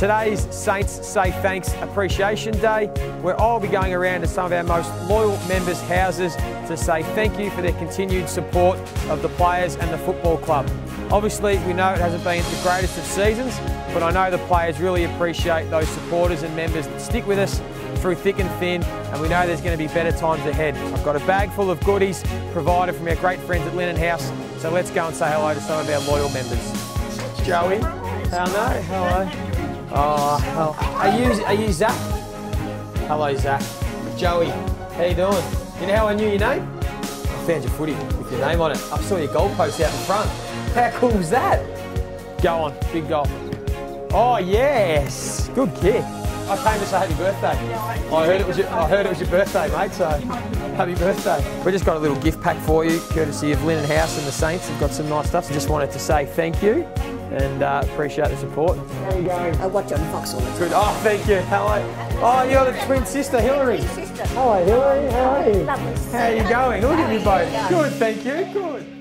Today's Saints Say Thanks Appreciation Day, where I'll be going around to some of our most loyal members' houses to say thank you for their continued support of the players and the football club. Obviously, we know it hasn't been the greatest of seasons, but I know the players really appreciate those supporters and members that stick with us through thick and thin, and we know there's going to be better times ahead. I've got a bag full of goodies provided from our great friends at Linen House, so let's go and say hello to some of our loyal members. Joey, how no? Hello. Oh, hell. Are you, are you Zach? Hello, Zach. Joey, how you doing? You know how I knew your name? I found your footy with your name on it. I saw your goalpost out in front. How cool was that? Go on, big goal. Oh, yes. Good kick. I came to say happy birthday. I heard it was your, I heard it was your birthday, mate. So happy birthday. We just got a little gift pack for you, courtesy of Linen House and the Saints. We've got some nice stuff. So just wanted to say thank you and uh, appreciate the support. How are you going? I watch on Fox all the time. Good. Oh, thank you. Hello. Oh, you're the twin sister, Hillary. Sister. Hello, Hillary. How are you? Lovely. How are you going? Look at you both. Good, thank you. Good.